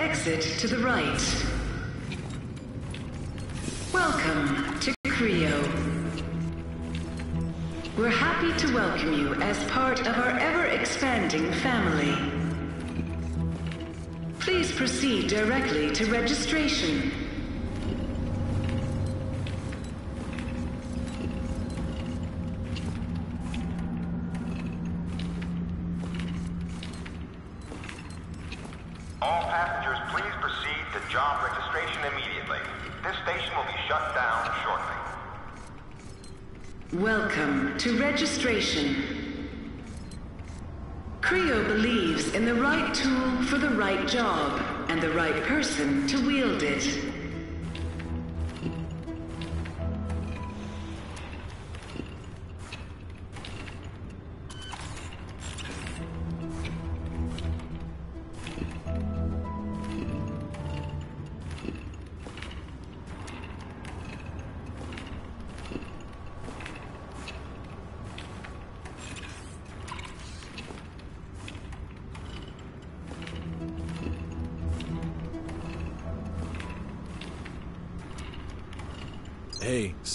Exit to the right. Welcome to Creo. We're happy to welcome you as part of our ever-expanding family. Please proceed directly to registration. All passengers, please proceed to job registration immediately. This station will be shut down shortly. Welcome to Creo believes in the right tool for the right job and the right person to wield it.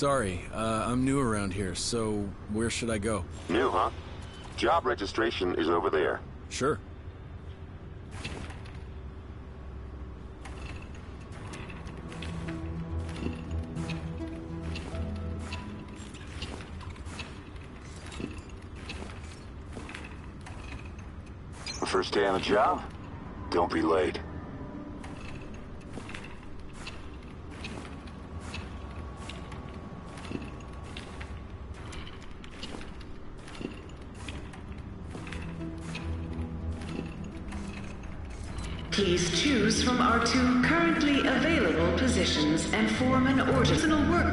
Sorry, uh, I'm new around here, so where should I go? New, huh? Job registration is over there. Sure. First day on the job? Don't be late.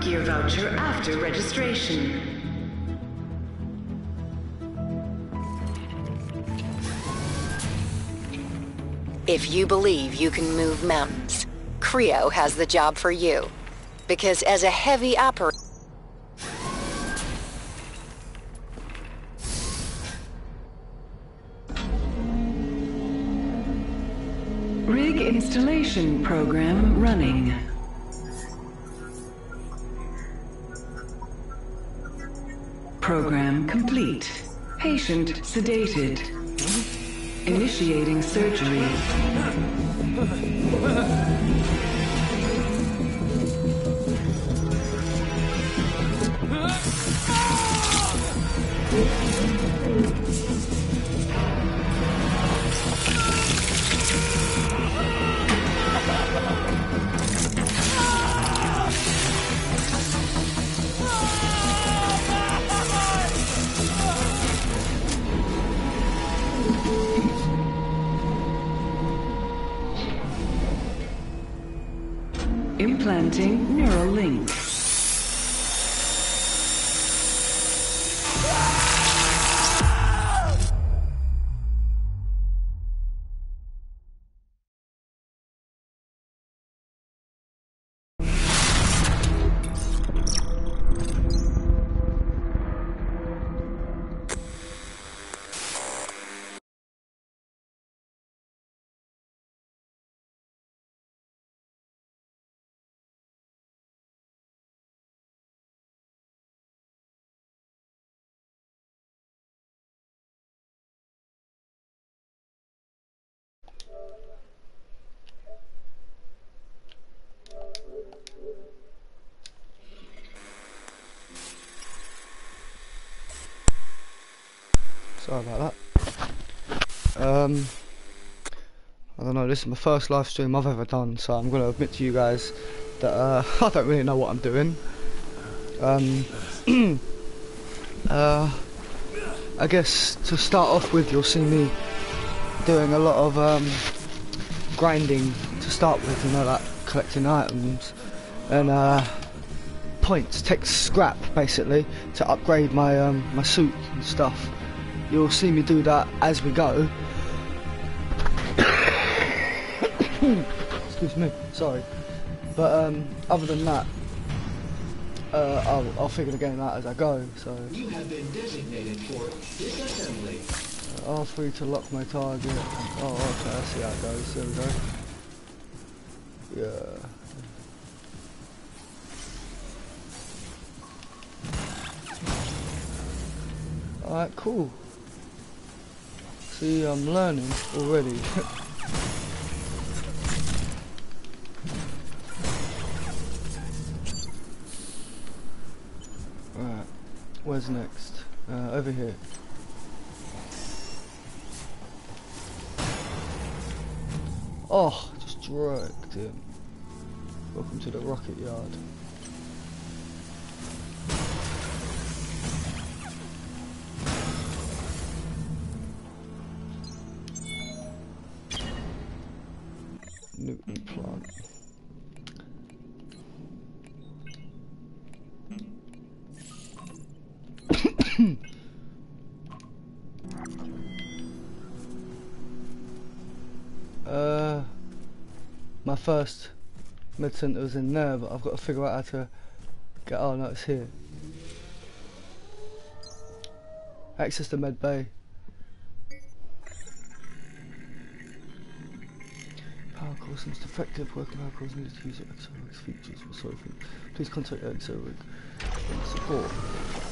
Gear voucher after registration. If you believe you can move mountains, Creo has the job for you. Because as a heavy operator, Rig installation program running. Sedated. Initiating surgery. Sorry about that. Um, I don't know, this is my first live stream I've ever done, so I'm going to admit to you guys that uh, I don't really know what I'm doing. Um, uh, I guess to start off with, you'll see me doing a lot of um, grinding to start with, you know, like collecting items and uh, points, take scrap basically to upgrade my um, my suit and stuff. You'll see me do that as we go. Excuse me, sorry. But um, other than that, uh, I'll, I'll figure the game out as I go. So You have been designated for disassembly. R3 to lock my target. Oh, okay, I see how it goes. There we go. Yeah. Alright, cool. See, I'm learning already. right, where's next? Uh, over here. Oh, just dragged him. Welcome to the rocket yard. Newton uh, my first med center was in there, but I've got to figure out how to get. Oh no, it's here. Access to med bay. Seems defective. Working cores needed to use XORIG's features. For Please contact XORIG for support.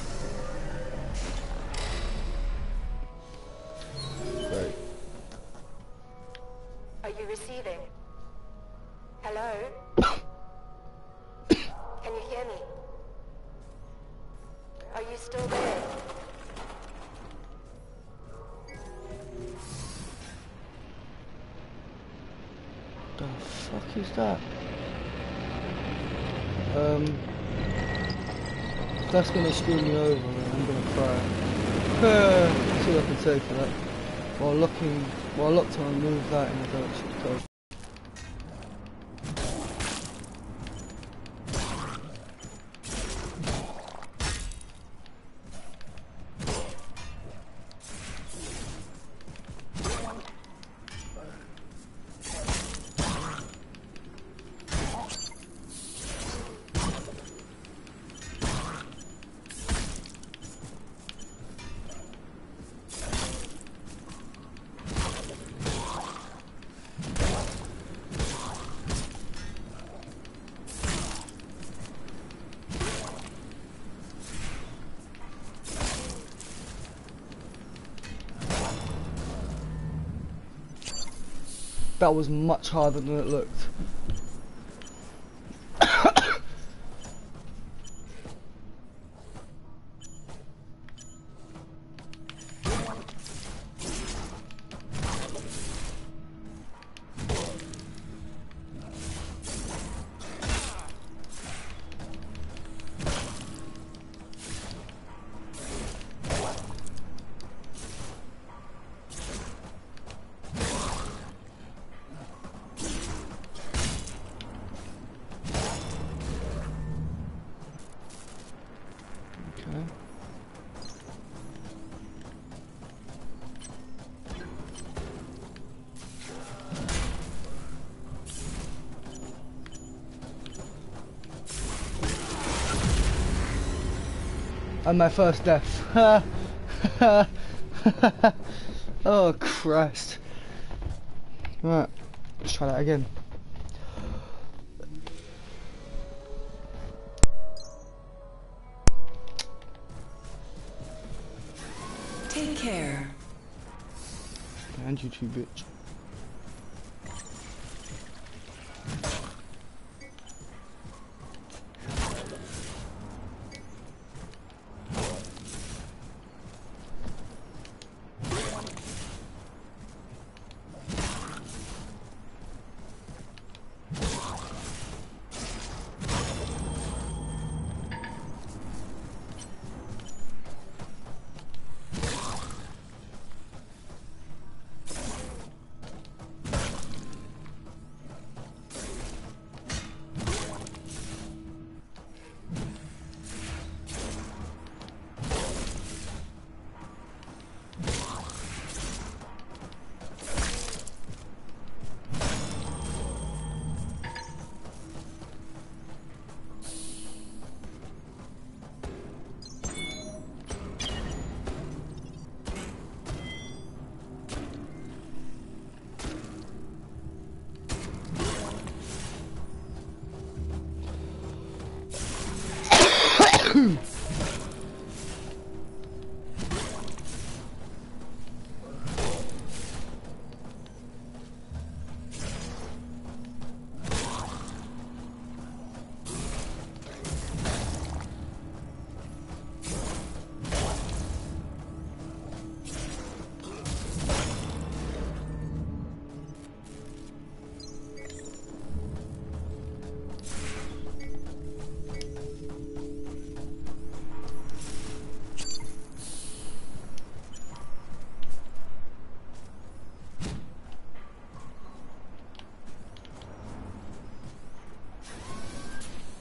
The fuck is that? Um, that's gonna screw me over, then I'm gonna cry. That's all I can say for that. While locking, while locked on, move that in the direction it. That was much harder than it looked. And my first death. oh Christ. Right, let's try that again. Take care. And you too, bitch.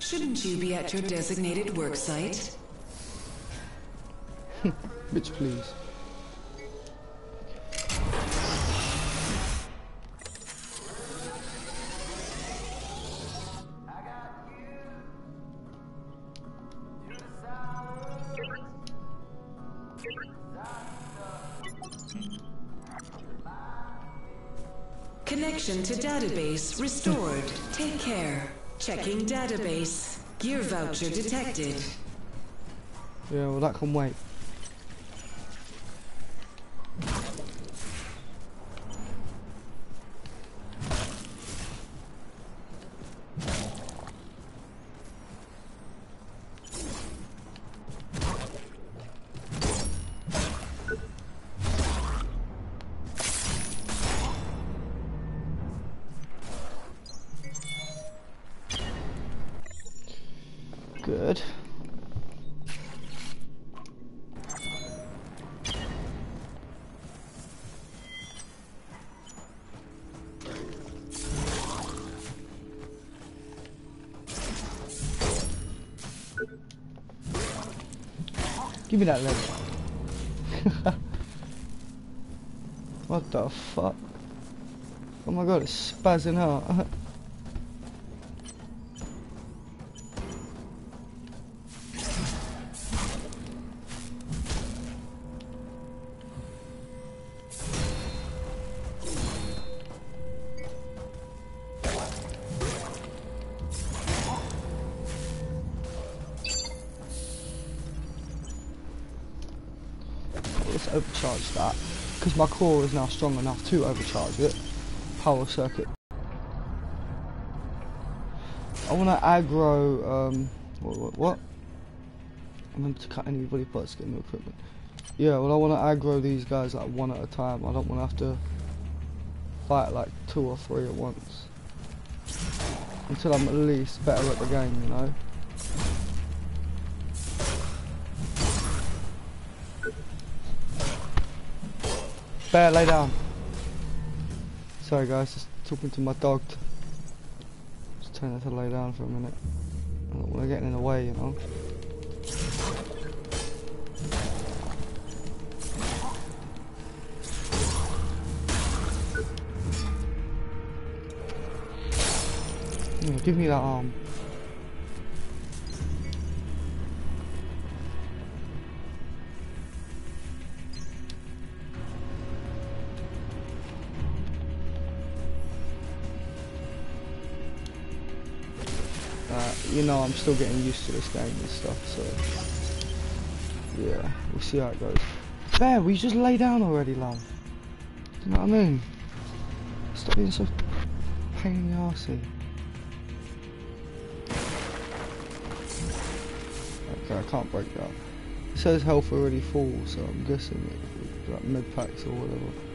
Shouldn't you be at your designated work site? Bitch, please. Connection to database restored. Take care. Checking database. Gear voucher detected. Yeah, well that can wait. Give me that leg. what the fuck? Oh my god, it's spazzing out. because my core is now strong enough to overcharge it. Power circuit. I want to aggro. Um, what, what? What? I meant to cut anybody parts to get new equipment. Yeah, well, I want to aggro these guys like one at a time. I don't want to have to fight like two or three at once until I'm at least better at the game, you know. Bear, lay down. Sorry guys, just talking to my dog. Just telling her to lay down for a minute. I don't want to get in the way, you know. Give me that arm. You know, I'm still getting used to this game and stuff, so yeah, we'll see how it goes. Bear, we just lay down already, love. You know what I mean? Stop being so pain in the arsey. Okay, I can't break that. It says health already full, so I'm guessing it's like med packs or whatever.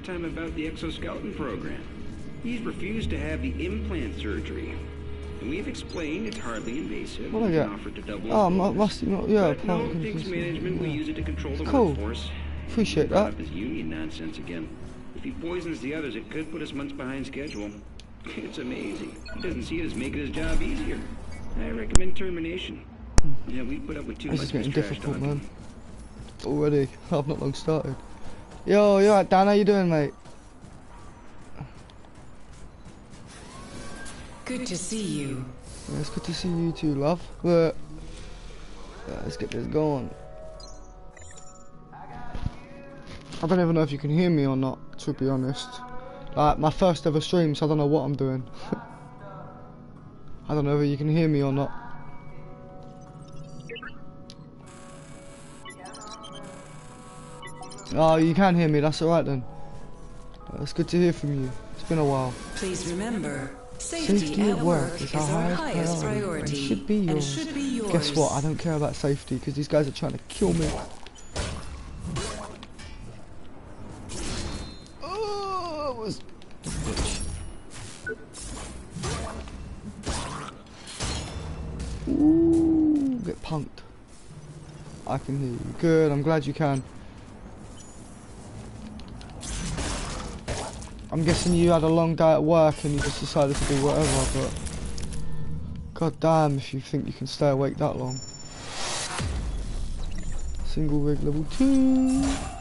This time about the exoskeleton program. He's refused to have the implant surgery. And we've explained it's hardly invasive. What I offered to double Oh, bonus. must not? Yeah, But no, thinks this- management will use it to control the Cool. workforce. Appreciate that. up his union nonsense again. If he poisons the others, it could put us months behind schedule. It's amazing. He doesn't see it as making his job easier. I recommend termination. Hmm. Yeah, we put up with too This much is getting of his trash difficult, talking. man. Already, I've not long started. Yo, yo, Dan? How you doing, mate? Good to see you. Yeah, it's good to see you too, love. But yeah, let's get this going. I don't even know if you can hear me or not, to be honest. Like my first ever stream, so I don't know what I'm doing. I don't know if you can hear me or not. Oh, you can hear me. That's alright then. It's good to hear from you. It's been a while. Please remember, safety, Safety at work is our highest and priority. it should be yours. should be yours. Guess what? I don't care about safety because these guys are trying to kill me. Oh, was. Ooh, get punked. I can hear you. Good. I'm glad you can. I'm guessing you had a long day at work and you just decided to do whatever, but god damn if you think you can stay awake that long. Single rig level 2.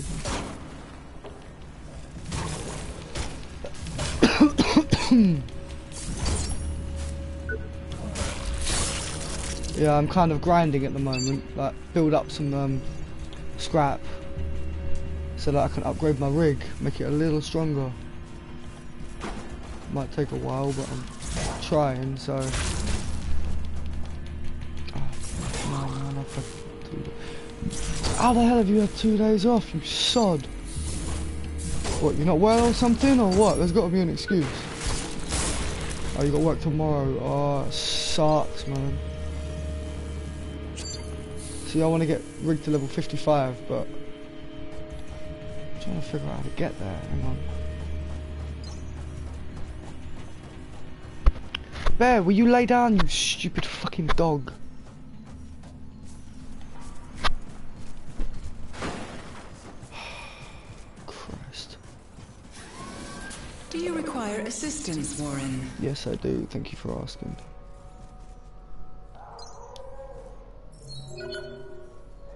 Apparently. yeah, I'm kind of grinding at the moment, like build up some um, scrap so that I can upgrade my rig, make it a little stronger. Might take a while, but I'm trying, so. How the hell have you had two days off, you sod? What, you're not well or something, or what? There's got to be an excuse. Oh, you got work tomorrow. Oh, sucks, man. See, I want to get rigged to level 55, but... I'm trying to figure out how to get there. Hang on. Bear, will you lay down, you stupid fucking dog? Assistance, Warren? Yes, I do. Thank you for asking.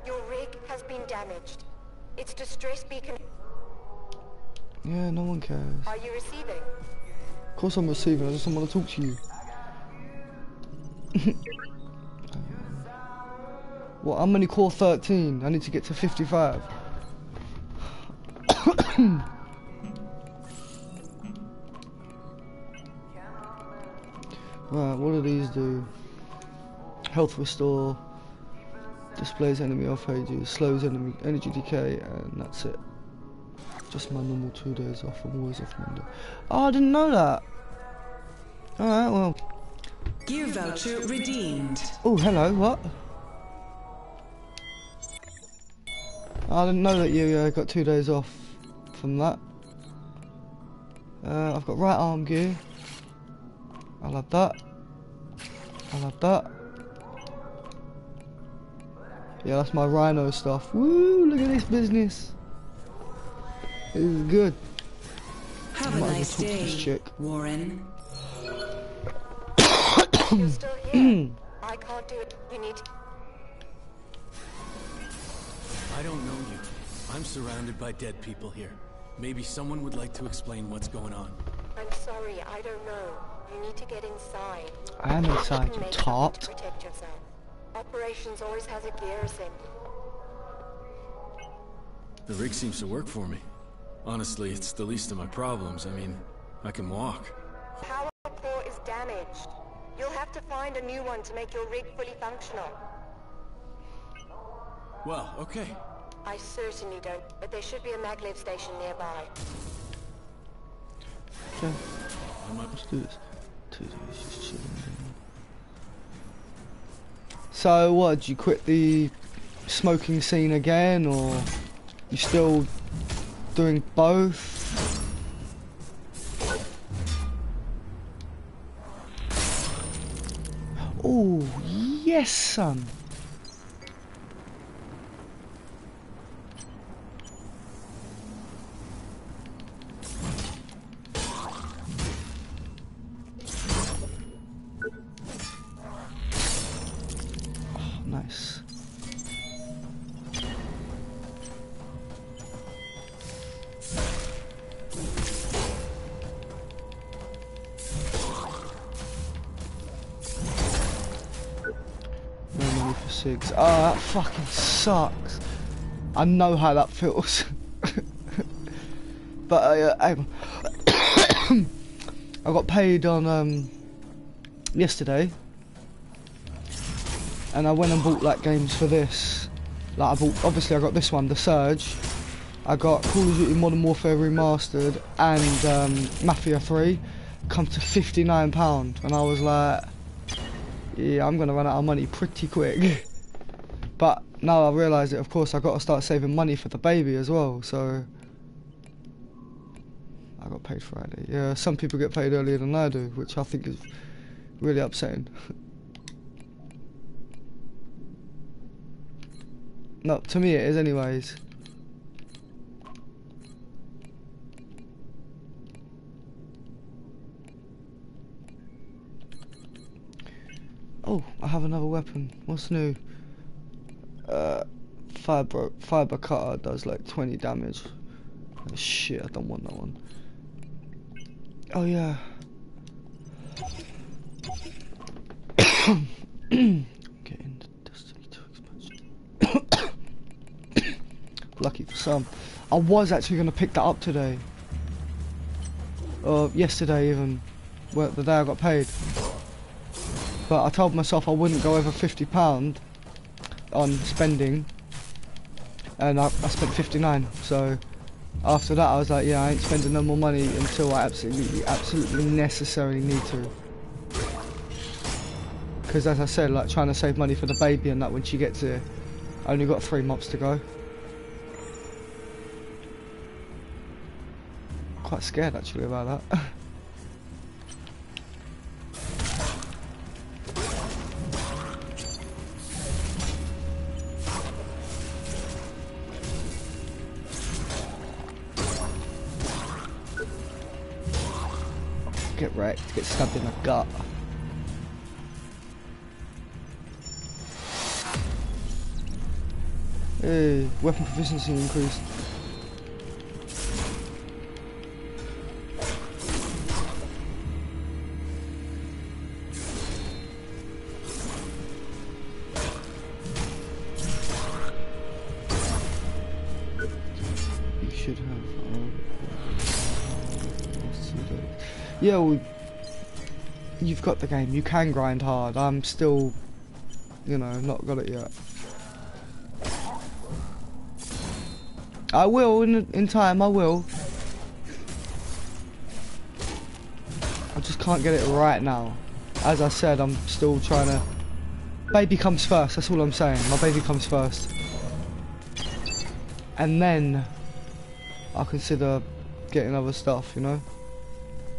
Your rig has been damaged. Its distress beacon. Yeah, no one cares. Are you receiving? Of course I'm receiving, I just don't want to talk to you. well, I'm only core 13. I need to get to 55. right, what do these do? Health restore, displays enemy off pages, slows enemy energy decay, and that's it. Just my normal two days off. I'm always off Monday. Oh, I didn't know that. Alright, well. Gear voucher redeemed. Oh, hello, what? I didn't know that you uh, got two days off from that. Uh, I've got right arm gear. I'll have that. I'll have that. Yeah, that's my rhino stuff. Woo, look at this business. This is good. Have a Might as well nice talk to this day, chick. Warren. You're still here. I can't do it. You need. I don't know you. I'm surrounded by dead people here. Maybe someone would like to explain what's going on. I'm sorry. I don't know. You need to get inside. I am inside, can you tart. to protect yourself. Operations always has a garrison. The rig seems to work for me. Honestly, it's the least of my problems. I mean, I can walk. Power core is damaged. You'll have to find a new one to make your rig fully functional. Well, okay. I certainly don't, but there should be a maglev station nearby. Okay, let's do this. Two days, just chilling. So what, did you quit the smoking scene again, or you still doing both? Oh, yes, son. Sucks. I know how that feels. but uh, I, I got paid on um, yesterday, and I went and bought like games for this. Like I bought, obviously I got this one, The Surge. I got Call of Duty Modern Warfare Remastered and um, Mafia 3. Come to £59, and I was like, yeah, I'm gonna run out of money pretty quick. but now I realise it, of course, I got to start saving money for the baby as well. So I got paid Friday. Yeah, some people get paid earlier than I do, which I think is really upsetting. no, to me it is, anyways. Oh, I have another weapon. What's new? Uh, fiber fiber cutter does like 20 damage. Oh, shit, I don't want that one. Oh yeah. Getting Destiny 2 expansion. Lucky for some. I was actually going to pick that up today. Or yesterday even. Well, the day I got paid. But I told myself I wouldn't go over £50 on spending. And I, I spent 59 so after that I was like, yeah, I ain't spending no more money until I absolutely, absolutely necessarily need to. Because as I said, like trying to save money for the baby and that when she gets here, I only got three months to go. Quite scared actually about that. get stabbed in the gut. Hey, weapon proficiency increased. Uh, Yeah, you've got the game. You can grind hard. I'm still, you know, not got it yet. I will in in time. I will. I just can't get it right now. As I said, I'm still trying to. Baby comes first. That's all I'm saying. My baby comes first, and then I'll consider getting other stuff. You know.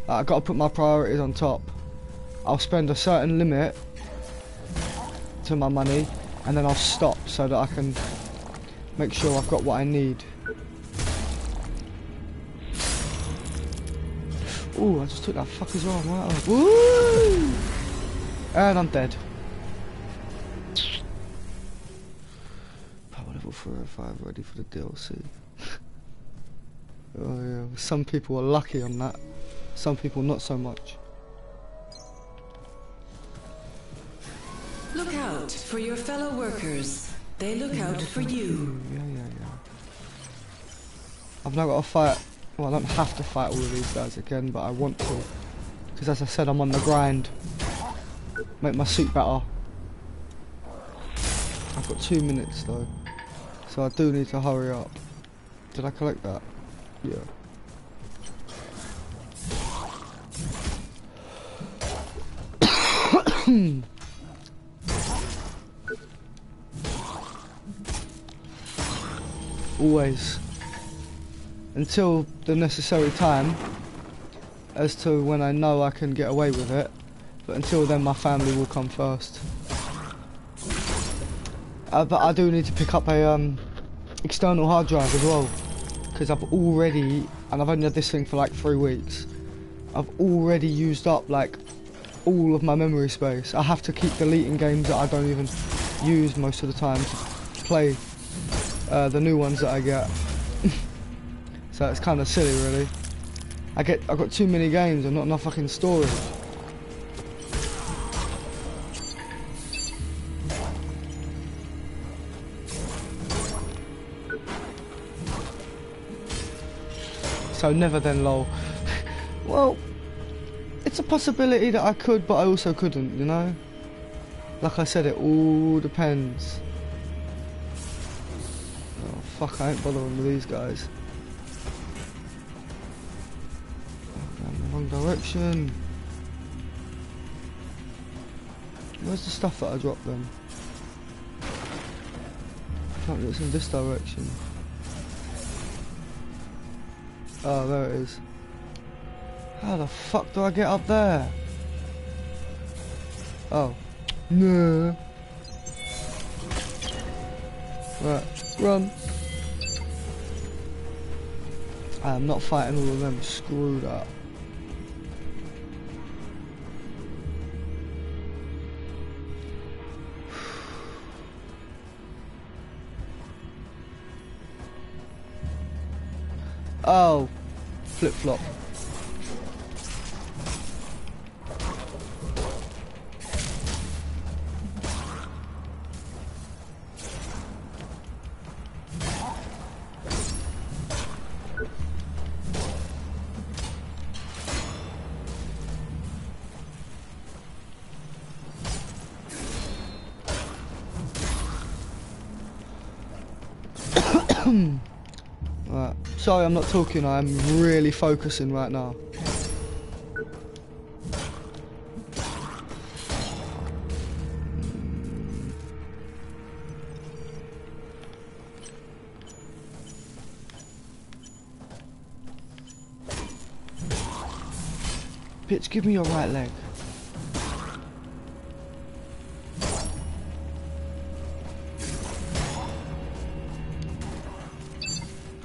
I got to put my priorities on top. I'll spend a certain limit to my money, and then I'll stop so that I can make sure I've got what I need. Ooh, I just took that fucker's arm right off. Woo! And I'm dead. Power level 4 or 5 ready for the DLC. oh yeah, some people are lucky on that. Some people not so much. Look out for your fellow workers. They look out for you. Yeah, yeah, yeah. I've now got to fight. Well, I don't have to fight all of these guys again, but I want to. Because as I said, I'm on the grind. Make my suit better. I've got two minutes though. So I do need to hurry up. Did I collect that? Yeah. Hmm. Always. Until the necessary time as to when I know I can get away with it. But until then my family will come first. Uh, but I do need to pick up a um, external hard drive as well. Because I've already, and I've only had this thing for like three weeks. I've already used up like all of my memory space. I have to keep deleting games that I don't even use most of the time to play uh, the new ones that I get. so it's kind of silly, really. I get I've got too many games and not enough fucking storage. So never then, lol. well, it's a possibility that I could, but I also couldn't, you know? Like I said, it all depends. Fuck, I ain't bothering with these guys. I'm the wrong direction. Where's the stuff that I dropped then? Apparently it's in this direction. Oh, there it is. How the fuck do I get up there? Oh. No. Right, run. I am not fighting all of them, screw that. Oh, flip Sorry, I'm not talking. I'm really focusing right now. Bitch, give me your right leg.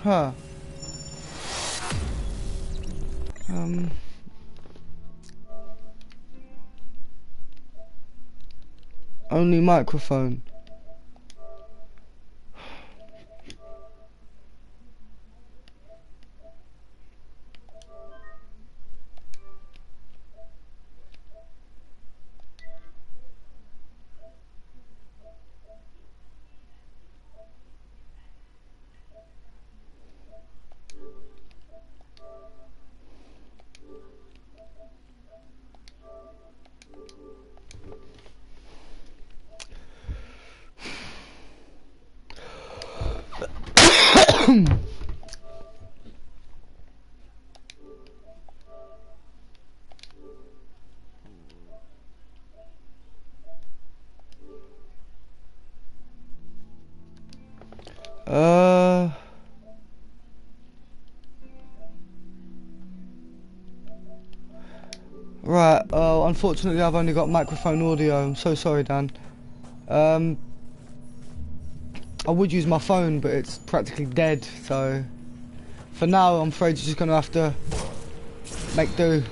Huh. Microphone. Uh. Right. Oh, unfortunately, I've only got microphone audio. I'm so sorry, Dan. Um. I would use my phone, but it's practically dead. So, for now, I'm afraid you're just gonna have to make do.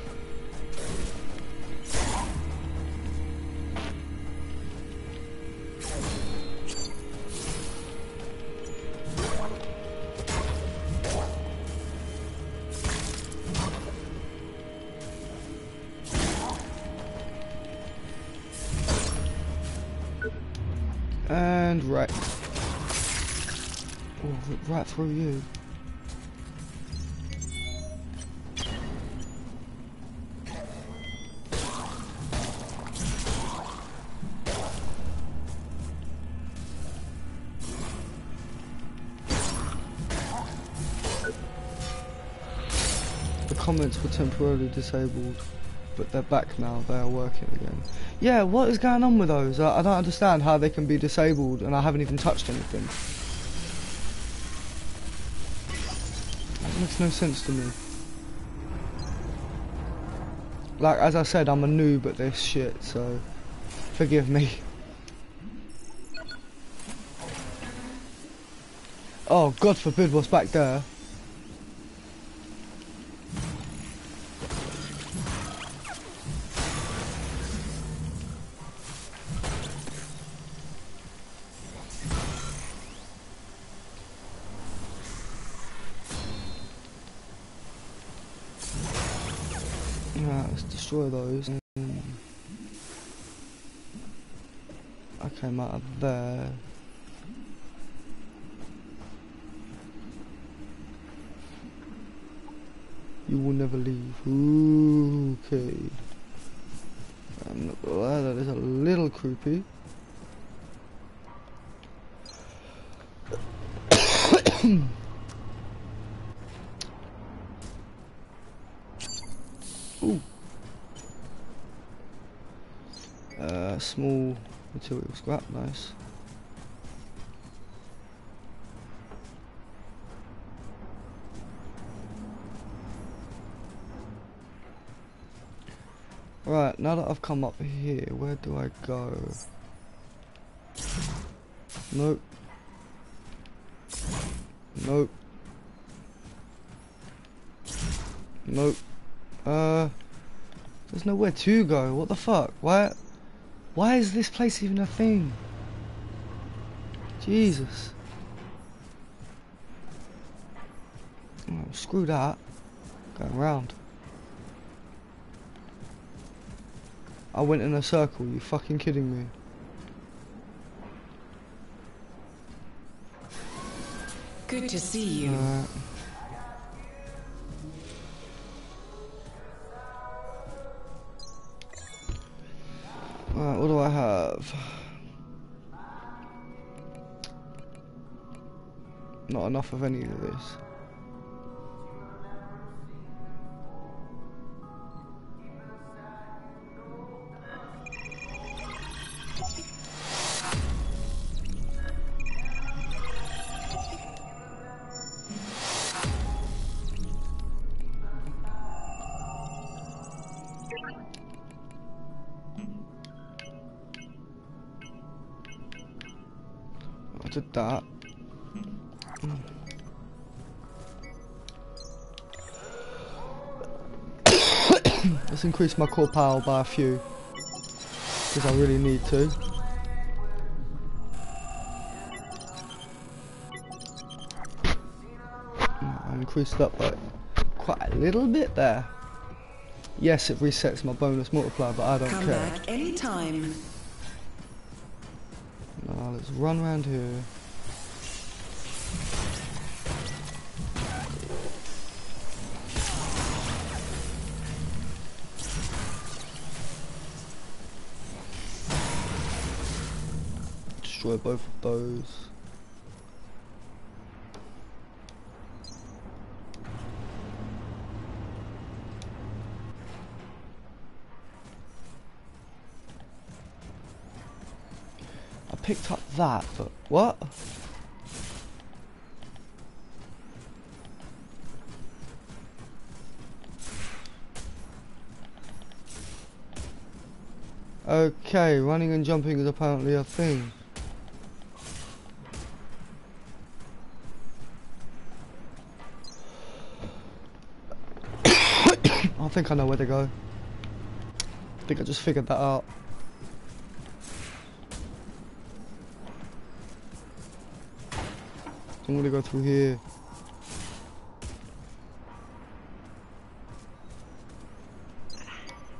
You. The comments were temporarily disabled, but they're back now. They are working again. Yeah, what is going on with those? I, I don't understand how they can be disabled and I haven't even touched anything. That no sense to me. Like, as I said, I'm a noob at this shit, so forgive me. Oh, God forbid what's back there. Right, let's destroy those. Mm. I came out of there. You will never leave. Okay. I'm not gonna lie, that is a little creepy. Ooh. Uh, small material scrap, nice. Right, now that I've come up here, where do I go? Nope. Nope. Nope. Uh, there's nowhere to go. What the fuck? Why? Why is this place even a thing? Jesus. Oh, screw that. Going round. I went in a circle. You fucking kidding me? Good to see you. Alright. Alright, what do I have? Not enough of any of this. That. Let's increase my core power by a few. Because I really need to. I increased up by quite a little bit there. Yes, it resets my bonus multiplier, but I don't Come care. back anytime. Now let's run around here. Destroy both of those. I picked up that, but what? Okay, running and jumping is apparently a thing. I think I know where to go. I think I just figured that out. I'm gonna go through here.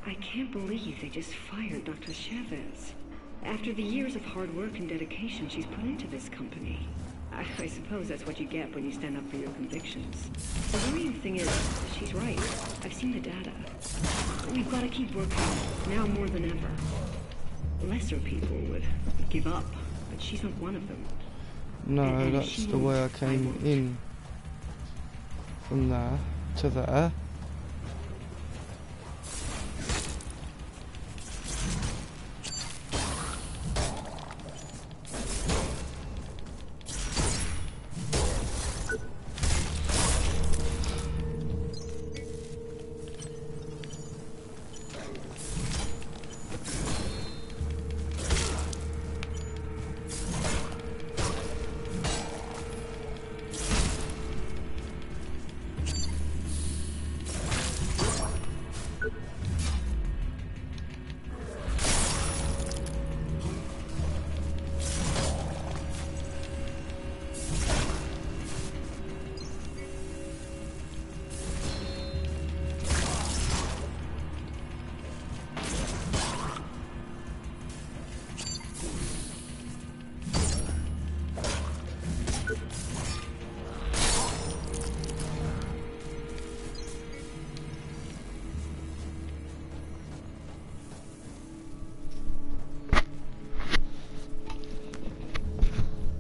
I can't believe they just fired Dr. Chavez. After the years of hard work and dedication she's put into this company. I, I suppose that's what you get when you stand up for your convictions. The worrying thing is, she's right. I've seen the data. We've got to keep working, now more than ever. Lesser people would give up, but she's not one of them. No, And that's the way I won't. I came in. From there to there.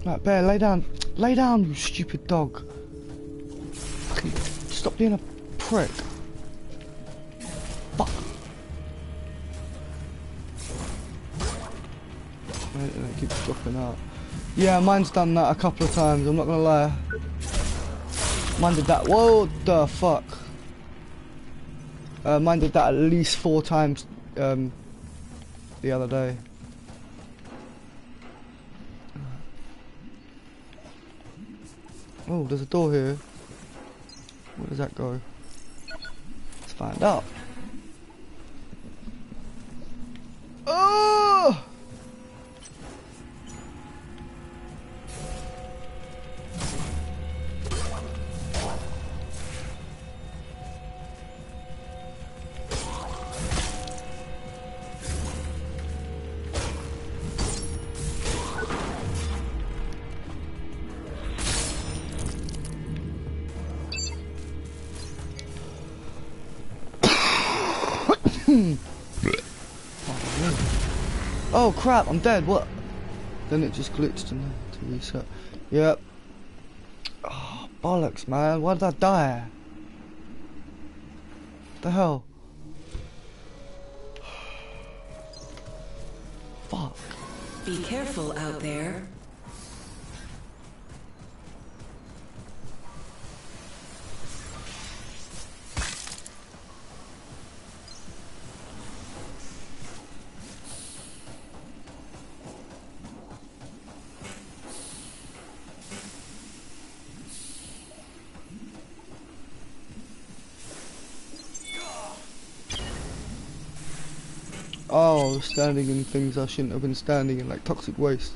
Right, Bear, lay down. Lay down, you stupid dog. Fucking Stop being a prick. Fuck. And it keeps dropping out. Yeah, mine's done that a couple of times, I'm not gonna lie. Mine did that. Whoa, the fuck. Uh, mine did that at least four times um, the other day. Oh, there's a door here. Where does that go? Let's find out. Crap, I'm dead, what? Then it just glitched and to reset. Yep. Oh, bollocks, man. Why did I die? What the hell? Fuck. Be careful out there. Oh, I was standing in things I shouldn't have been standing in, like toxic waste.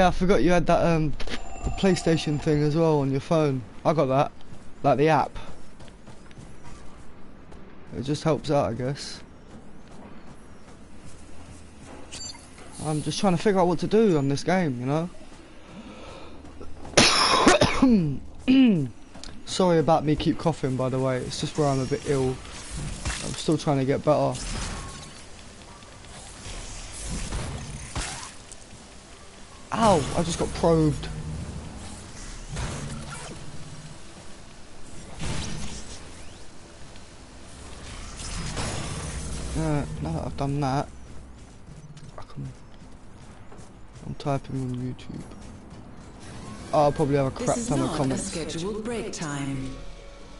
Yeah, I forgot you had that um, the PlayStation thing as well on your phone. I got that, like the app. It just helps out, I guess. I'm just trying to figure out what to do on this game, you know. Sorry about me keep coughing, by the way. It's just where I'm a bit ill. I'm still trying to get better. Ow! I just got probed. Uh, now that I've done that, I can, I'm typing on YouTube. Oh, I'll probably have a crap This is ton of comments. scheduled break time.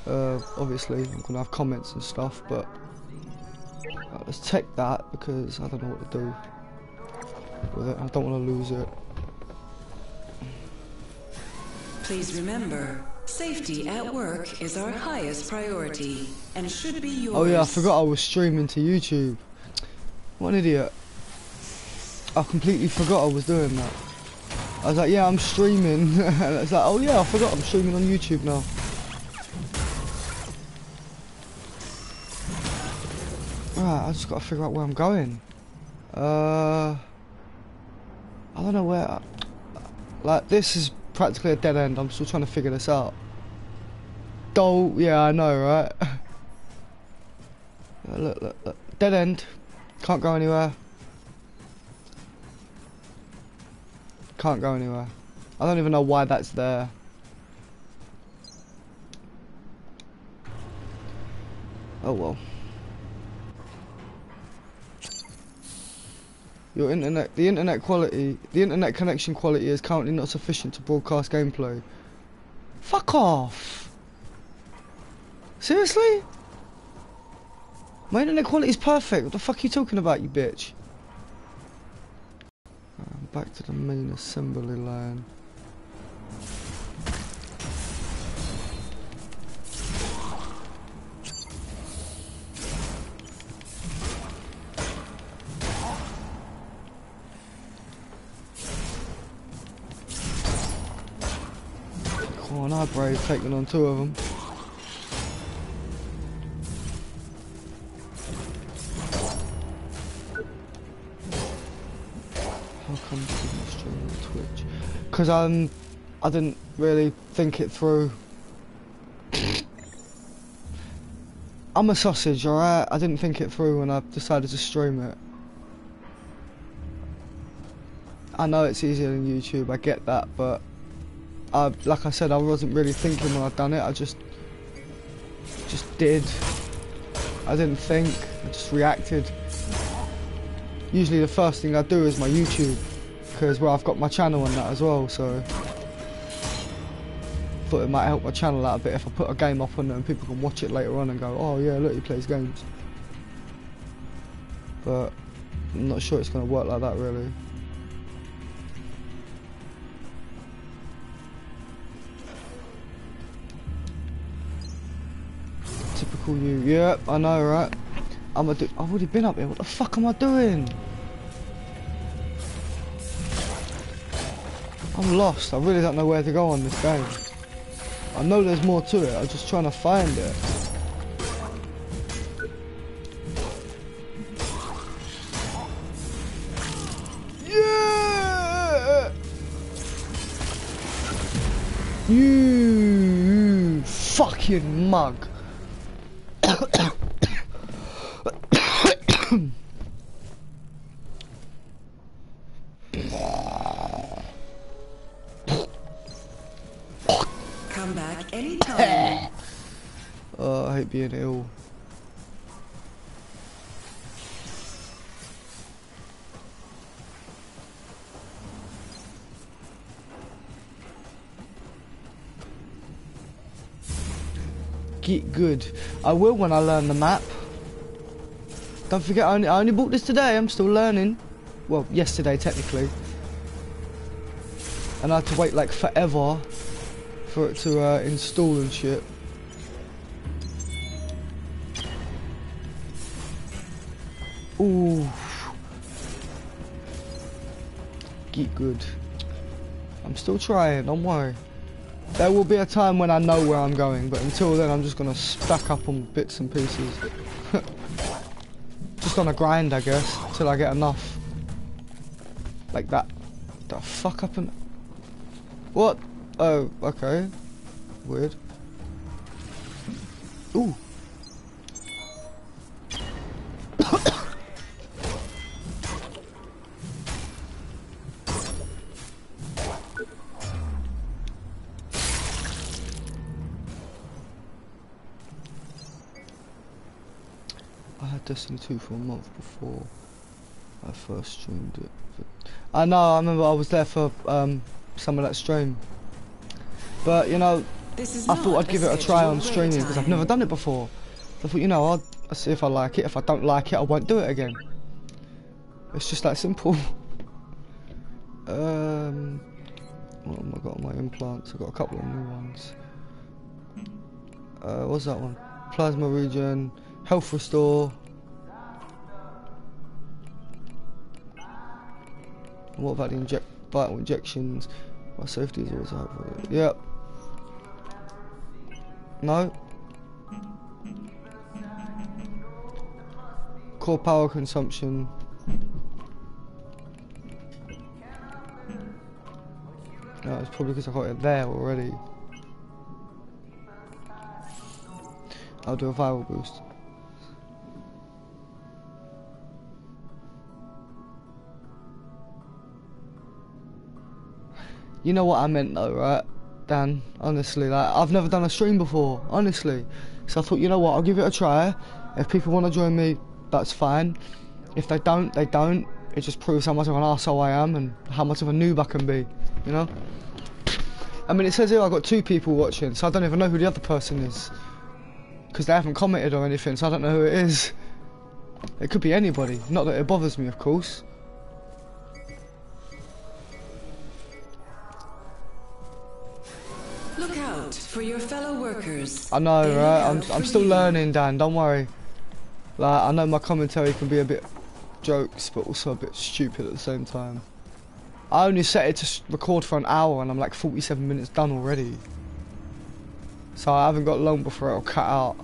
Uh, obviously, I'm gonna have comments and stuff, but uh, let's take that because I don't know what to do with it. I don't want to lose it. Please remember, safety at work is our highest priority and should be yours. Oh yeah, I forgot I was streaming to YouTube. What an idiot. I completely forgot I was doing that. I was like, yeah, I'm streaming. and it's like, oh yeah, I forgot I'm streaming on YouTube now. Right, I just gotta figure out where I'm going. Uh, I don't know where. Like, this is practically a dead end. I'm still trying to figure this out. Dole, yeah, I know, right? Look, look, look. Dead end. Can't go anywhere. Can't go anywhere. I don't even know why that's there. Oh well. Your internet, the internet quality, the internet connection quality is currently not sufficient to broadcast gameplay. Fuck off! Seriously? My internet quality is perfect. What the fuck are you talking about, you bitch? Um, back to the main assembly line. I brave taking on two of them. How come you stream on Twitch? Because um, I didn't really think it through. I'm a sausage, alright? I didn't think it through when I decided to stream it. I know it's easier than YouTube, I get that, but I, like I said, I wasn't really thinking when I done it. I just, just did. I didn't think. I just reacted. Usually, the first thing I do is my YouTube, because well, I've got my channel on that as well. So, thought it might help my channel out a bit if I put a game up on it and people can watch it later on and go, oh yeah, look, he plays games. But I'm not sure it's gonna work like that really. Typical you. Yep, I know, right? I'm a I've already been up here. What the fuck am I doing? I'm lost. I really don't know where to go on this game. I know there's more to it. I'm just trying to find it. Yeah! You fucking mug. Come back anytime. Oh, I hate being ill. Get good. I will when I learn the map. Don't forget, I only, I only bought this today. I'm still learning. Well, yesterday technically. And I had to wait like forever for it to uh, install and shit. Ooh. Get good. I'm still trying, don't worry. There will be a time when I know where I'm going, but until then I'm just gonna stack up on bits and pieces. just on a grind, I guess, till I get enough. Like that. The fuck up and... What? Oh, okay. Weird. Ooh. Destiny 2 for a month before I first streamed it. I know, I remember I was there for um, some of that stream. But, you know, This is I thought I'd give it a try on streaming because I've never done it before. So I thought, you know, I'll, I'll see if I like it. If I don't like it, I won't do it again. It's just that simple. um, what have I got on my implants? I've got a couple of new ones. Uh, what's that one? Plasma regen, health restore. What about the inject vital injections? My safety is always out for it. Yep. No. Core power consumption. No, it's probably because I got it there already. I'll do a viral boost. You know what I meant though, right? Dan, honestly, like I've never done a stream before, honestly. So I thought, you know what, I'll give it a try. If people want to join me, that's fine. If they don't, they don't. it just proves how much of an arsehole I am and how much of a noob I can be, you know? I mean, it says here I've got two people watching, so I don't even know who the other person is. Because they haven't commented or anything, so I don't know who it is. It could be anybody, not that it bothers me, of course. Look out for your fellow workers. I know, They right? I'm, I'm still you. learning, Dan. Don't worry. Like, I know my commentary can be a bit jokes, but also a bit stupid at the same time. I only set it to record for an hour, and I'm like 47 minutes done already. So I haven't got long before it'll cut out.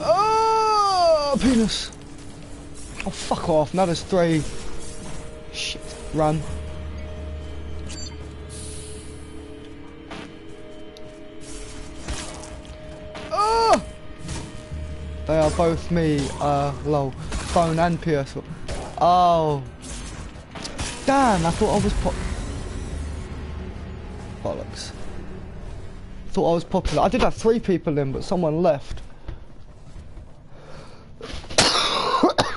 Oh, penis! Oh, fuck off! Now there's three. Shit. Run. They are both me, uh, lol. Phone and PS4. Oh. Damn, I thought I was pop... Bollocks. Thought I was popular. I did have three people in, but someone left.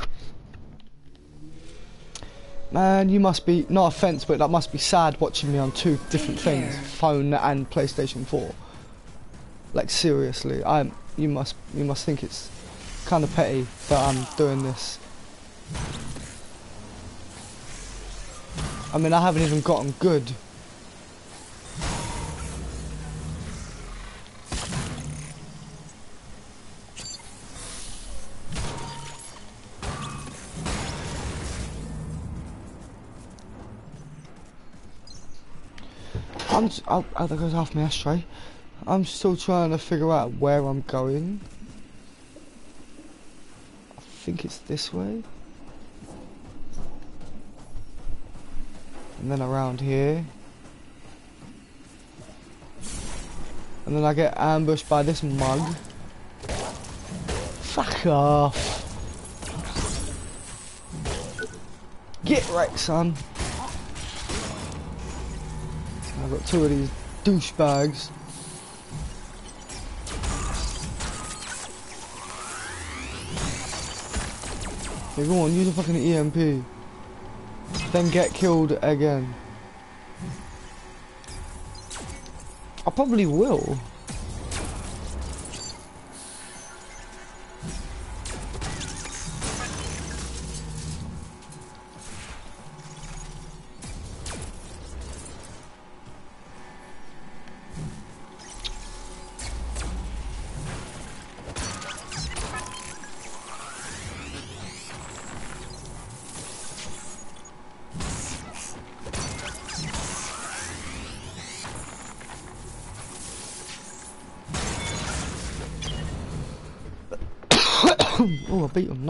Man, you must be, no offence, but that must be sad watching me on two different things. Phone and PlayStation 4. Like seriously, I'm. You must. You must think it's kind of petty that I'm doing this. I mean, I haven't even gotten good. I'm. Oh, oh, there goes half my ashtray. I'm still trying to figure out where I'm going. Think it's this way. And then around here. And then I get ambushed by this mug. Fuck off. Get wrecked, son. I've got two of these douchebags. Okay, go on, use a fucking EMP. Then get killed again. I probably will.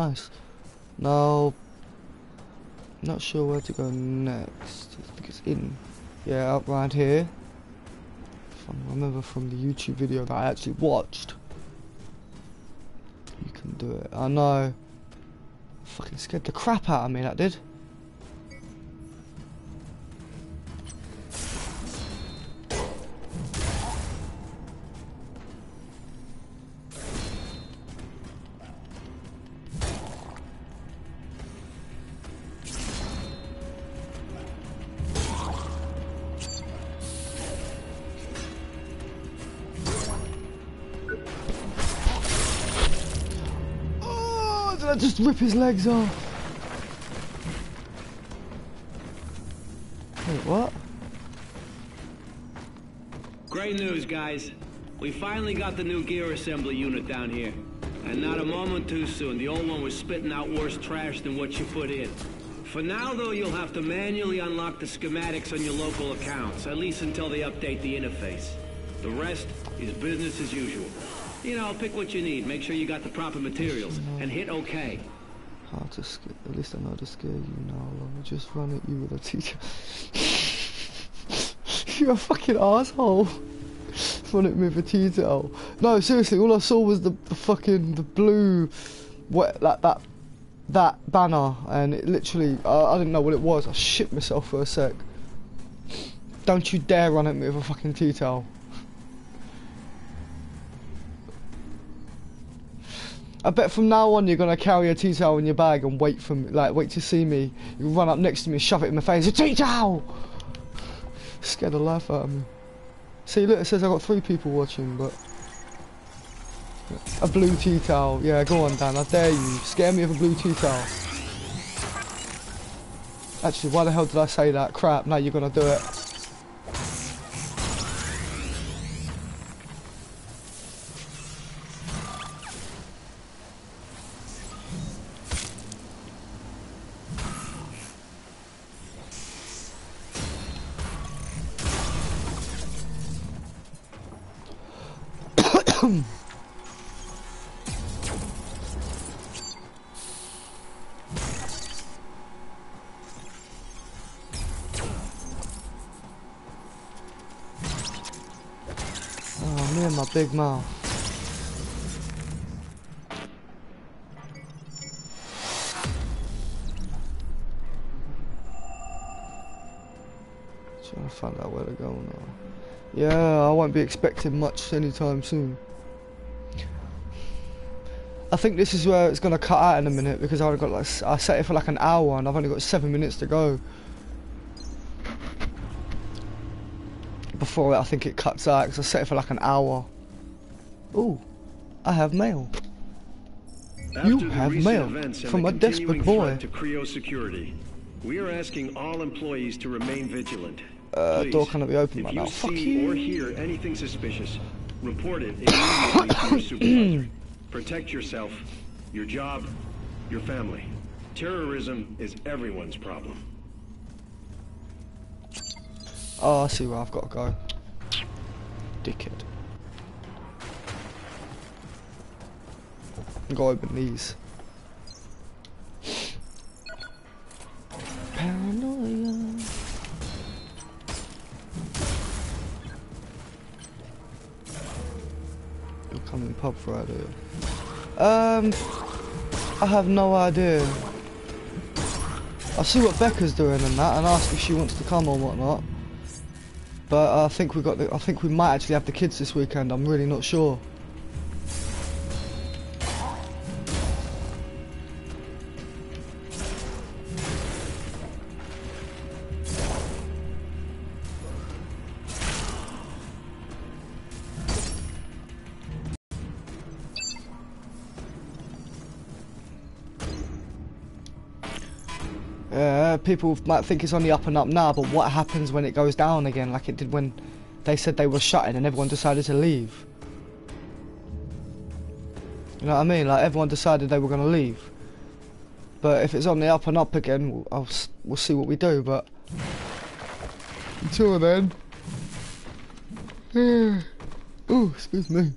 Nice. Now, not sure where to go next. I think it's in. Yeah, up right here. If I remember from the YouTube video that I actually watched. You can do it. I know. Fucking scared the crap out of me, that did. Just rip his legs off? Wait, what? Great news, guys. We finally got the new gear assembly unit down here. And not a moment too soon. The old one was spitting out worse trash than what you put in. For now, though, you'll have to manually unlock the schematics on your local accounts, at least until they update the interface. The rest is business as usual. You know, pick what you need, make sure you got the proper materials, and hit OK. How to scare, at least I know to scare you now. Let me just run at you with a teacher. You're a fucking asshole. Run at me with a teacher. No, seriously, all I saw was the, the fucking the blue, what that that that banner, and it literally uh, I didn't know what it was. I shit myself for a sec. Don't you dare run at me with a fucking tea towel. I bet from now on you're gonna carry a tea towel in your bag and wait for me, like wait to see me. You run up next to me, and shove it in my face. A tea towel. Scared the life out of me. See, look, it says I got three people watching, but a blue tea towel. Yeah, go on, Dan. I dare you. Scare me with a blue tea towel. Actually, why the hell did I say that? Crap. Now you're gonna do it. Big mouth. Trying to find out where to go now. Yeah, I won't be expecting much anytime soon. I think this is where it's gonna cut out in a minute because I've got like I set it for like an hour and I've only got seven minutes to go. Before I think it cuts out because I set it for like an hour. Ooh, I have mail. You After the have mail from a desperate boy. to Creo security. We are asking all employees to remain vigilant. Uh, Please, door cannot be opened right now. Fuck you. or hear anything suspicious, report it immediately to your supervisor. Protect yourself, your job, your family. Terrorism is everyone's problem. Oh, I see where I've got to go. Dickhead. Go open these. Paranoia. You're coming pub Friday. Um, I have no idea. I'll see what Becca's doing and that, and ask if she wants to come or whatnot. But I think we got the, I think we might actually have the kids this weekend. I'm really not sure. People might think it's on the up and up now, but what happens when it goes down again, like it did when they said they were shutting and everyone decided to leave? You know what I mean? Like everyone decided they were going to leave. But if it's on the up and up again, we'll, I'll, we'll see what we do. But until then, oh, excuse me.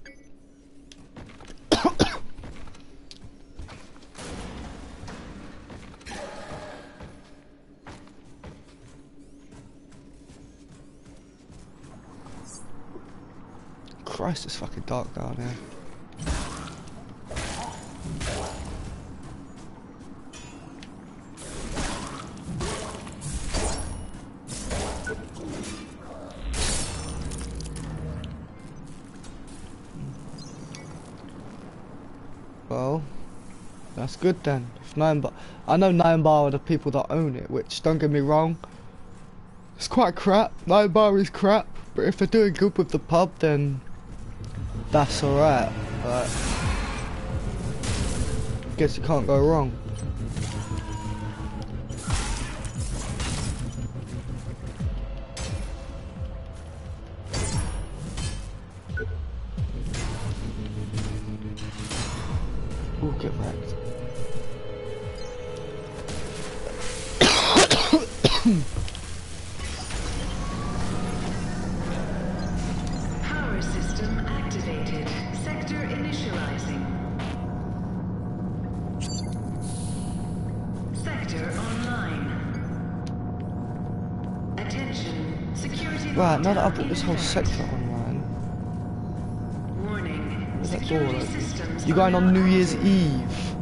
Dark down here. Well, that's good then. If nine bar, I know nine bar are the people that own it. Which don't get me wrong, it's quite crap. Nine bar is crap, but if they're doing good with the pub, then that's alright. But guess you can't go wrong. Ooh, get wrecked. Right, now that I've lockdown brought this whole sector online, Warning. where's that door Security open? systems going on New Year's. Eve?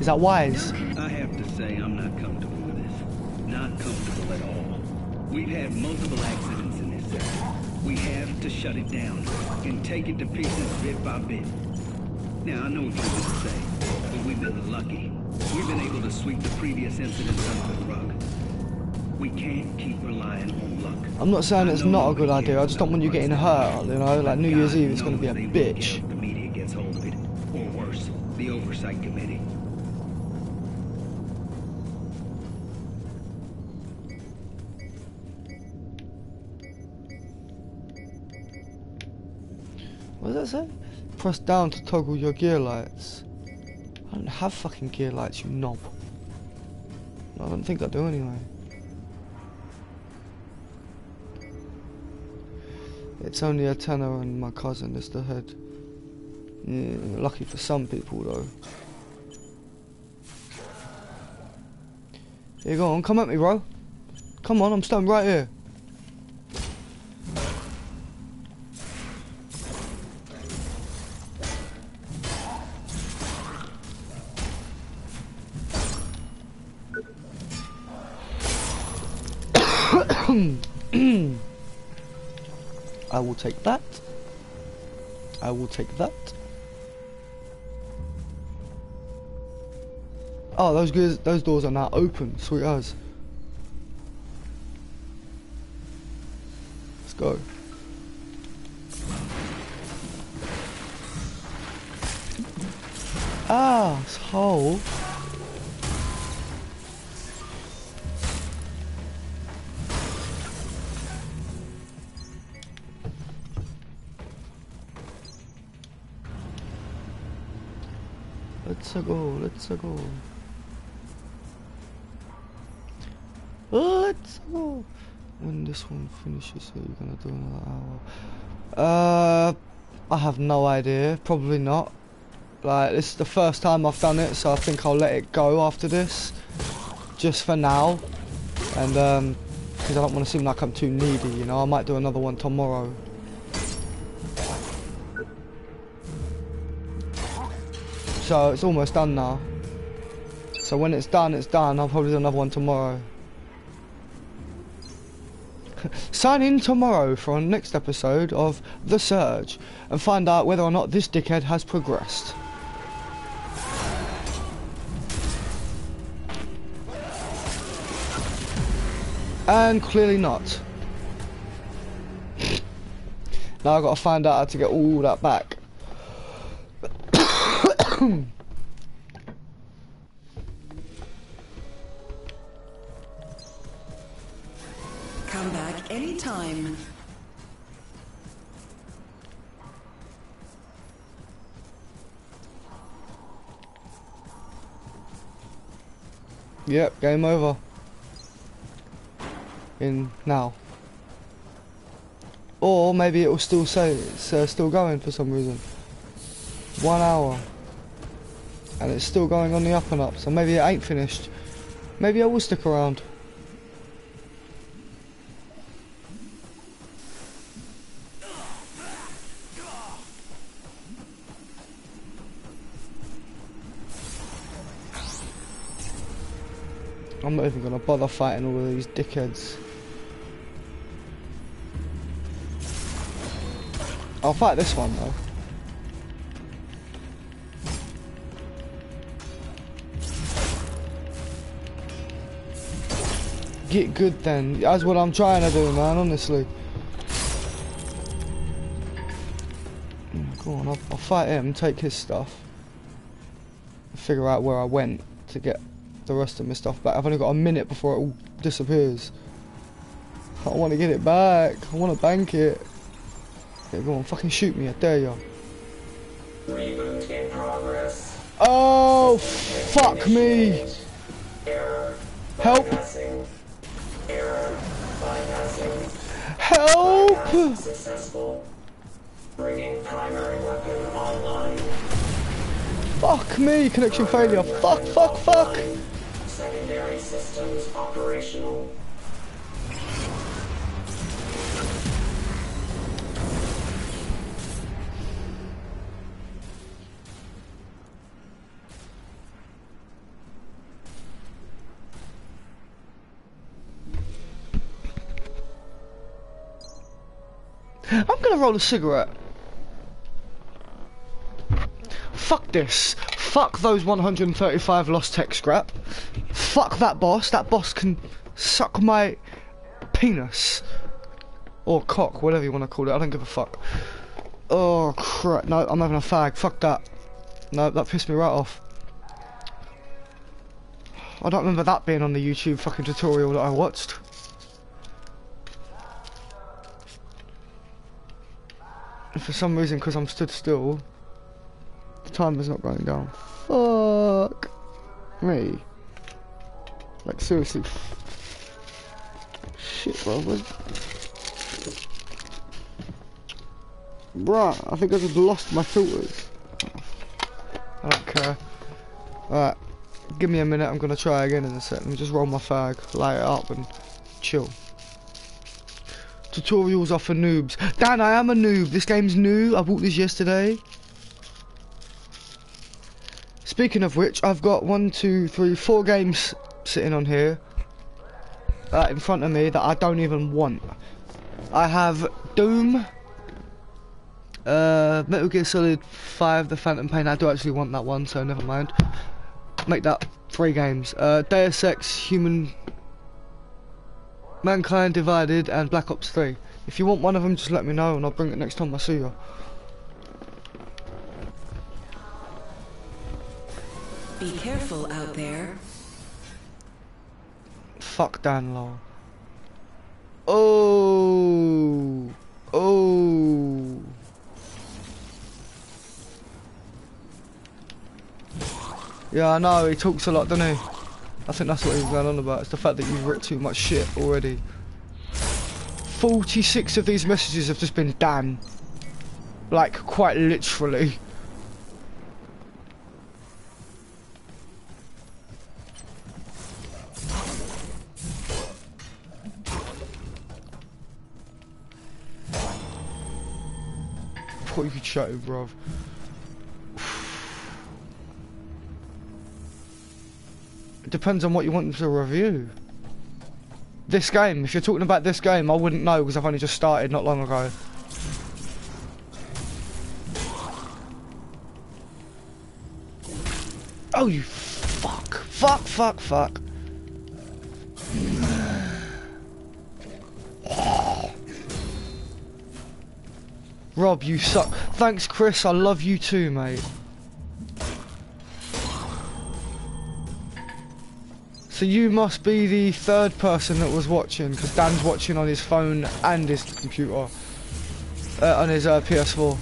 Is that wise? I have to say, I'm not comfortable with this. Not comfortable at all. We've had multiple accidents in this sector. We have to shut it down and take it to pieces bit by bit. Now, I know what you're going to say, but we've been lucky. We've been able to sweep the previous incidents under the rug. We can't keep relying on luck. I'm not saying it's not a good idea. I just don't want you getting hurt. You know, like New Year's Eve is going to be a knows they won't bitch. The media gets hold of it, or worse, the oversight committee. What does that say? Press down to toggle your gear lights. I don't have fucking gear lights, you knob. I don't think I do anyway. It's only a tenner and my cousin is the head. Lucky for some people though. Here, go on, come at me, bro. Come on, I'm standing right here. I will take that. I will take that. Oh, those those doors are now open. Sweet as. Let's go. Ah, this hole. Let's go, let's go. Let's go. When this one finishes, are you gonna do another hour? Uh, I have no idea. Probably not. Like, this is the first time I've done it, so I think I'll let it go after this. Just for now. And, um, because I don't want to seem like I'm too needy, you know? I might do another one tomorrow. So it's almost done now. So when it's done, it's done. I'll probably do another one tomorrow. Sign in tomorrow for our next episode of The Surge and find out whether or not this dickhead has progressed. And clearly not. now I've got to find out how to get all that back. Come back anytime. Yep, game over. In now. Or maybe it will still say it's uh, still going for some reason. One hour. And it's still going on the up and up, so maybe it ain't finished. Maybe I will stick around. I'm not even gonna bother fighting all of these dickheads. I'll fight this one though. Get good then. That's what I'm trying to do, man, honestly. Go on, I'll, I'll fight him, take his stuff. Figure out where I went to get the rest of my stuff back. I've only got a minute before it all disappears. I want to get it back. I want to bank it. Yeah, go on, fucking shoot me, I dare you. Reboot in progress. Oh, fuck me. Help. Help! Successful. Bringing primary weapon online. Fuck me, connection failure. Fuck, fuck, fuck. Secondary systems operational. Gonna roll a cigarette. fuck this. Fuck those 135 lost tech scrap. Fuck that boss. That boss can suck my penis. Or cock, whatever you want to call it. I don't give a fuck. Oh, crap. No, I'm having a fag. Fuck that. No, that pissed me right off. I don't remember that being on the YouTube fucking tutorial that I watched. For some reason, because I'm stood still, the timer's not going down. Fuck me. Like seriously. Shit, bro. What? Bruh, I think I just lost my filters. I don't care. Alright, give me a minute, I'm gonna try again in a second. Just roll my fag, light it up and chill. Tutorials are for noobs. Dan, I am a noob. This game's new. I bought this yesterday. Speaking of which, I've got one, two, three, four games sitting on here uh, in front of me that I don't even want. I have Doom, uh, Metal Gear Solid 5, The Phantom Pain. I do actually want that one, so never mind. Make that three games. Uh, Deus Ex, Human Mankind Divided and Black Ops 3. If you want one of them, just let me know and I'll bring it next time I see you. Be careful out there. Fuck Dan Law. Oh. Oh. Yeah, I know, he talks a lot, doesn't he? I think that's what he was going on about. It's the fact that you've written too much shit already. 46 of these messages have just been Dan. Like, quite literally. Thought you it, bruv. Depends on what you want to review. This game, if you're talking about this game, I wouldn't know because I've only just started not long ago. Oh, you fuck. Fuck, fuck, fuck. Rob, you suck. Thanks, Chris. I love you too, mate. So you must be the third person that was watching, because Dan's watching on his phone and his computer. Uh, on his uh, PS4.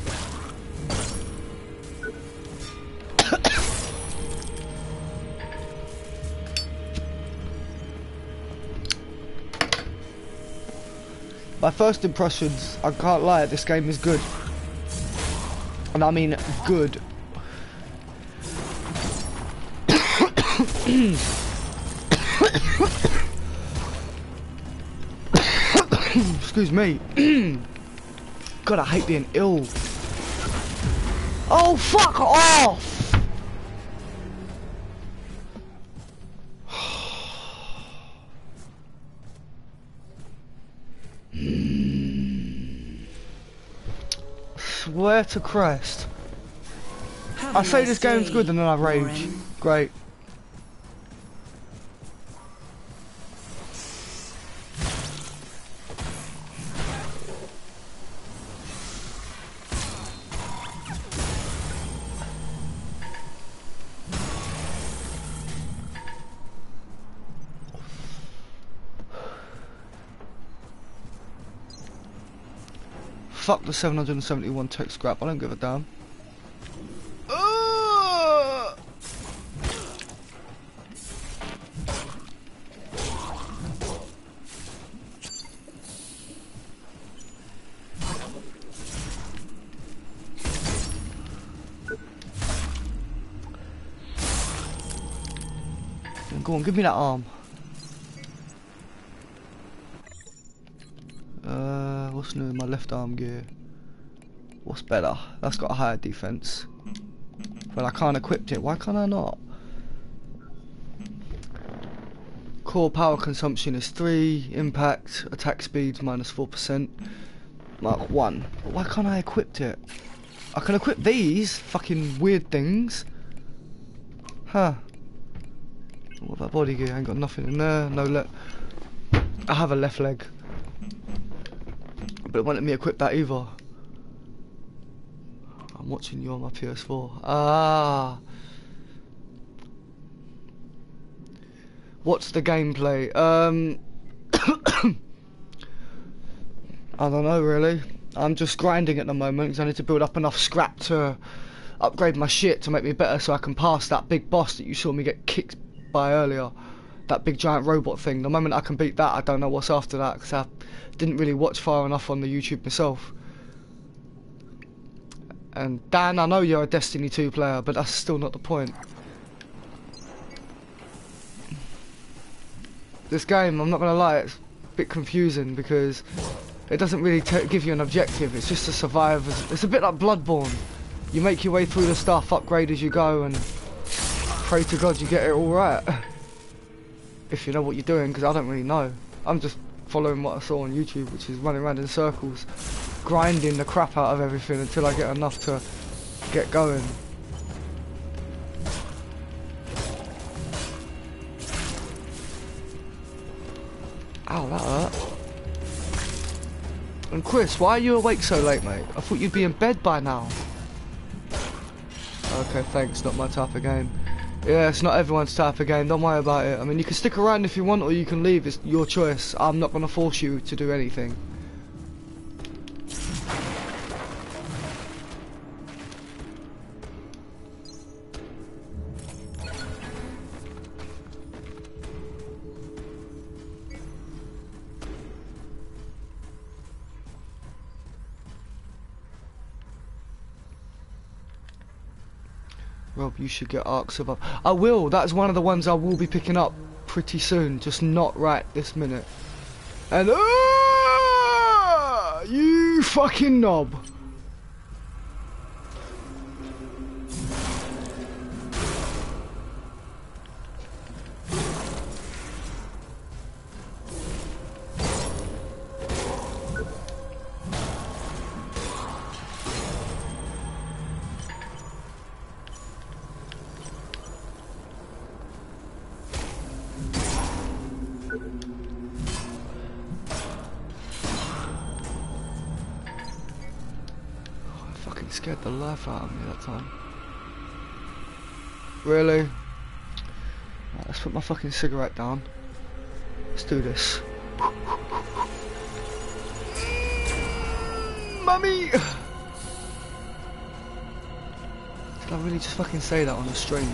My first impressions, I can't lie, this game is good. And I mean good. Excuse me. God, I hate being ill. Oh, fuck off! Swear to Christ. I say this game's good and then I rage. Great. Fuck the 771 tech scrap, I don't give a damn. Go on, give me that arm. In my left arm gear? What's better? That's got a higher defense. But I can't equip it. Why can't I not? Core power consumption is 3. Impact, attack speed minus 4%. Mark 1. But why can't I equip it? I can equip these fucking weird things. Huh. What about body gear? I ain't got nothing in there. No le I have a left leg. But it won't let me equip that either. I'm watching you on my PS4. Ah. What's the gameplay? Um, I don't know really. I'm just grinding at the moment because I need to build up enough scrap to upgrade my shit to make me better so I can pass that big boss that you saw me get kicked by earlier. That big giant robot thing. The moment I can beat that, I don't know what's after that because I didn't really watch far enough on the YouTube myself. And Dan, I know you're a Destiny 2 player, but that's still not the point. This game, I'm not gonna lie, it's a bit confusing because it doesn't really give you an objective. It's just to survive. It's a bit like Bloodborne. You make your way through the stuff, upgrade as you go, and pray to God you get it all right. if you know what you're doing, because I don't really know. I'm just following what I saw on YouTube, which is running around in circles, grinding the crap out of everything until I get enough to get going. Ow, that hurt. And Chris, why are you awake so late, mate? I thought you'd be in bed by now. Okay, thanks, not my type of game. Yeah, it's not everyone's type of game, don't worry about it. I mean, you can stick around if you want or you can leave, it's your choice. I'm not going to force you to do anything. Rob, you should get Ark Survival. I will. That's one of the ones I will be picking up pretty soon. Just not right this minute. And uh, you fucking knob. Scared the life out of me that time. Really? Right, let's put my fucking cigarette down. Let's do this. Mummy! Did I really just fucking say that on the stream?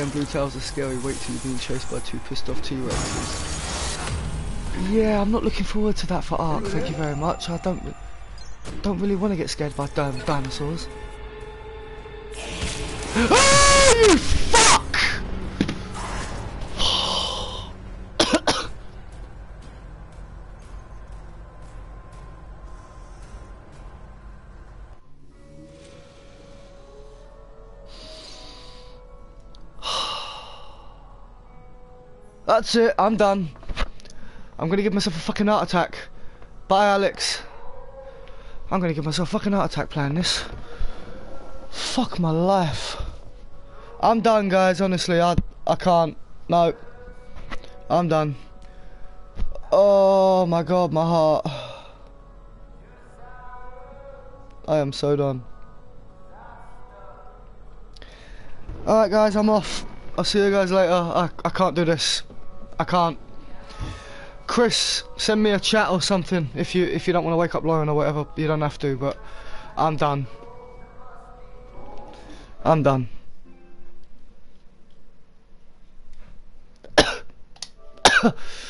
And Blue Tails are scary. Wait till you're being chased by two pissed off T-Rexes. Yeah, I'm not looking forward to that for Ark. Thank you very much. I don't don't really want to get scared by dinosaurs. oh, That's it, I'm done. I'm gonna give myself a fucking heart attack. Bye, Alex. I'm gonna give myself a fucking heart attack playing this. Fuck my life. I'm done, guys, honestly, I, I can't. No. I'm done. Oh my god, my heart. I am so done. Alright guys, I'm off. I'll see you guys later. I, I can't do this. I can't. Chris, send me a chat or something if you if you don't want to wake up Lauren or whatever. You don't have to, but I'm done. I'm done.